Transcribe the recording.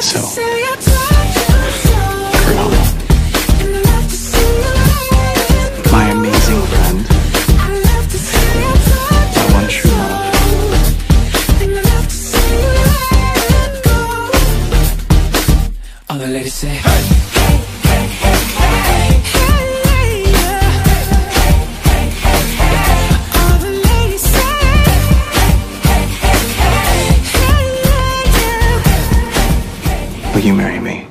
So, Colonel, my amazing friend, my one true love. All the ladies say, hey. You marry me?